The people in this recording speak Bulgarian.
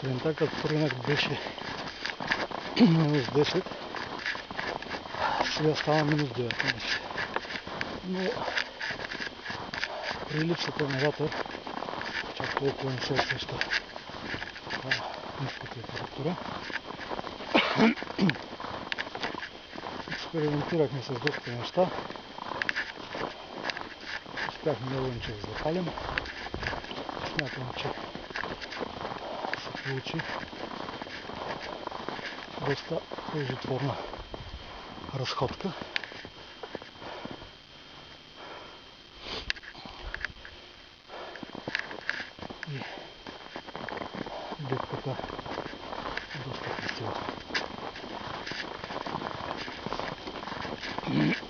сутринта, като тръгнах беше минус 10. Сега става минус 19. Но при липсата на вятър, чак толкова не се усеща ниската температура. Експериментирахме с доста неща. Успяхме мелончев да запалим. Смятам, че случай просто прежитворна расходка. И детката доста красива. Mm-hmm.